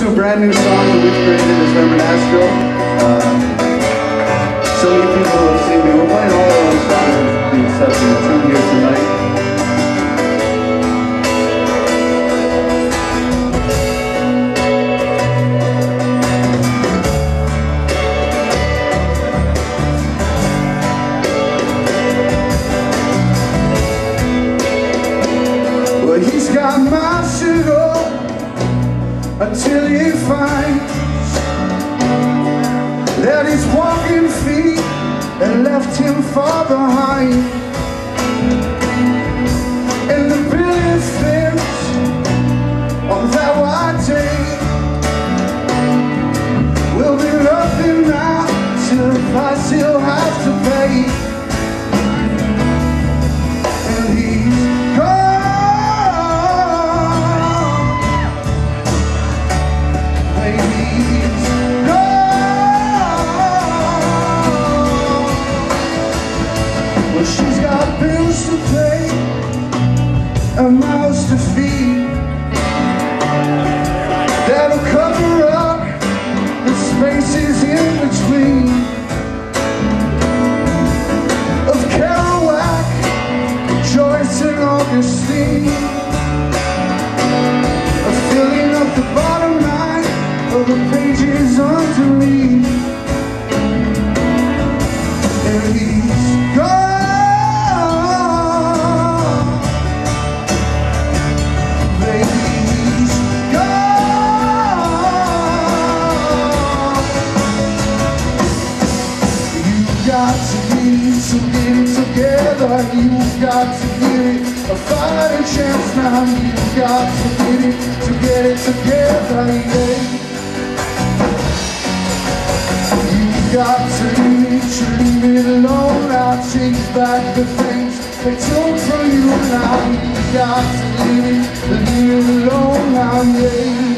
to a brand new song that we've created as Herman Astro. Uh, so many people have seen me. We're playing all his walking feet had left him far behind. You've got to get it, a fighting chance now. You've got to get it, to get it together, yeah. You've got to leave it, you leave it alone. I'll take back the things they took from you now. You've got to leave it, leave it alone now, yeah.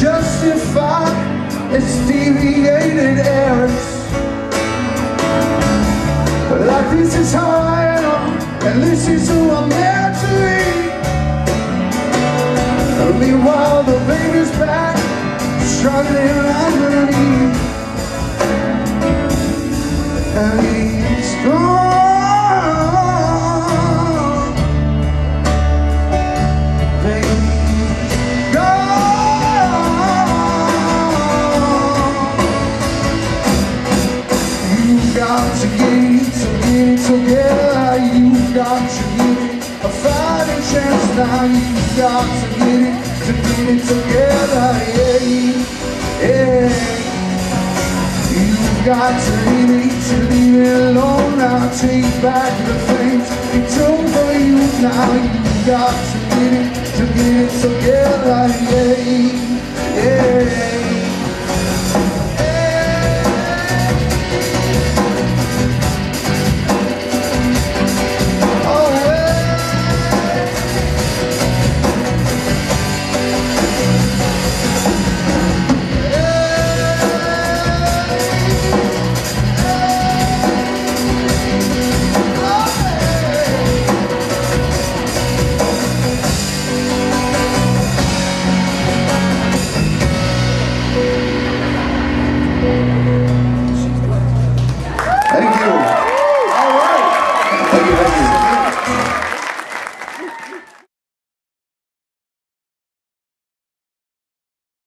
Justify its deviated errors. Like this is how I am, and this is who I'm meant to be. Meanwhile, the a fighting chance now. You've got to get it, to get it together. Yeah, yeah. You've got to leave it, to leave it alone now. Take back the things took from you now. You've got to get it, to get it together. Yeah, yeah.